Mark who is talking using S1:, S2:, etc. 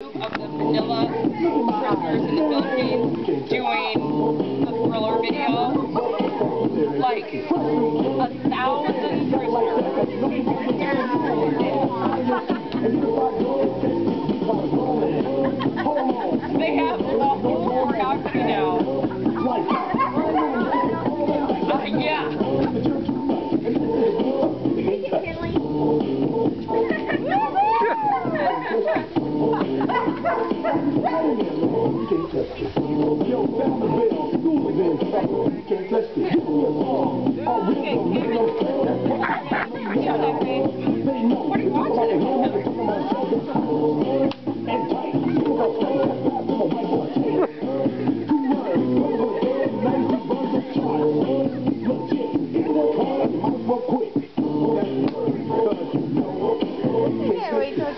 S1: of the Manila
S2: prisoners in the Philippines
S1: doing the thriller video.
S2: Like a
S1: thousand
S2: can't touch it. Yo, that's the bell. School is in. You can't touch it. Oh, we don't. What are you watching? And tight. You a white boy. Two words. Over there, nice and you